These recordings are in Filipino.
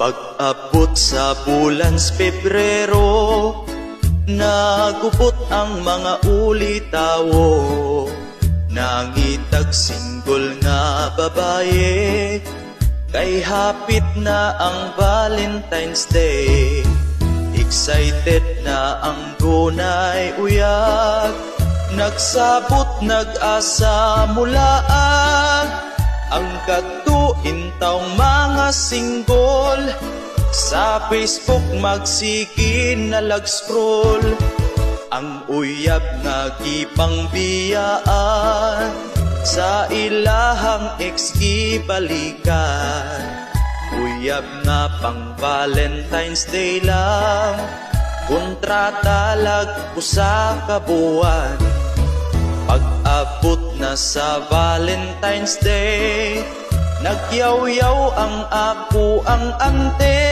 Pag-abot sa bulan Pebrero Nagupot ang mga ulitawo. Nangitag singgol nga babae Kay hapit na ang Valentine's Day. Excited na ang gunay uyag Nagsabot nag-asa mulaan Ang katuintawng mga singgol Sa Facebook magsikin na lag-scroll. Ang uyab nga gipang biyaan Sa ilahang ex gibalikan Uyab nga pang Valentine's Day lang Kontrata lag usa ka buwan Pag-abot na sa Valentine's Day. Nagyaw-yaw ang ako ang ante.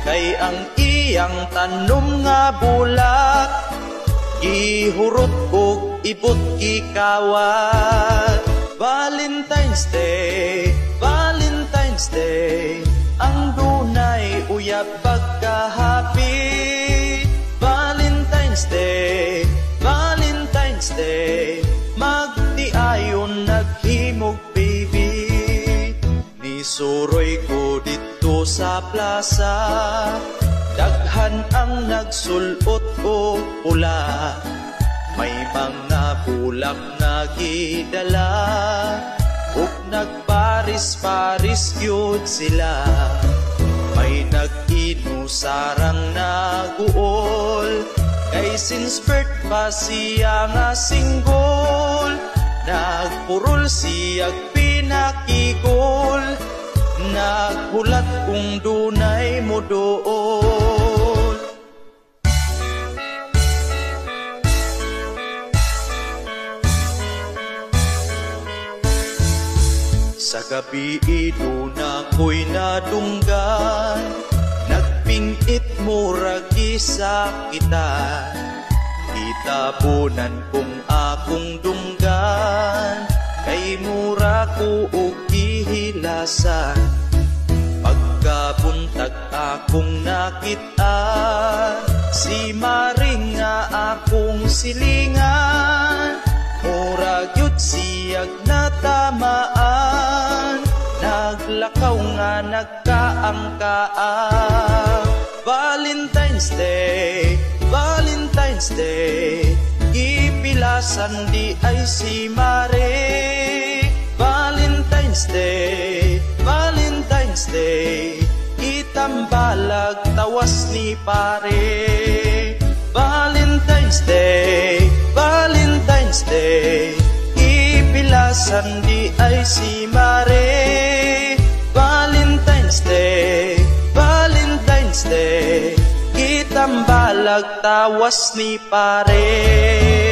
Kay ang iyang tanom nga bulak Gihurot og ibot gikawat Valentine's Day, Valentine's Day. Ang dunay uyab pagkahapi suroy ko dito sa plaza. Daghan ang nagsulot o pula. May mga bulak na gidala. Ug nagparis-paris yun sila. May nag-inusarang naguol. Kay since birth pa siya nga singgol. Nagpurol pinakigol Naghulat kung dunay mo doon. Sa gabi ito na ko'y nadunggan. Nagpingit mo ragi sa kita. Kitabunan kung akong dunggan. Kay mura ko og gihilasan akong nakita. Si Maring nga akong silingan Mura gyud siyag natamaan. Naglakaw nga nagkaangkaan Valentine's Day, Valentine's Day. Ipilasan di ay si Mare. Valentine's Day, Valentine's Day ni pare. Valentine's Day, Valentine's Day Ipilasan di ay si Mare. Valentine's Day, Valentine's Day Itambalag tawas ni pare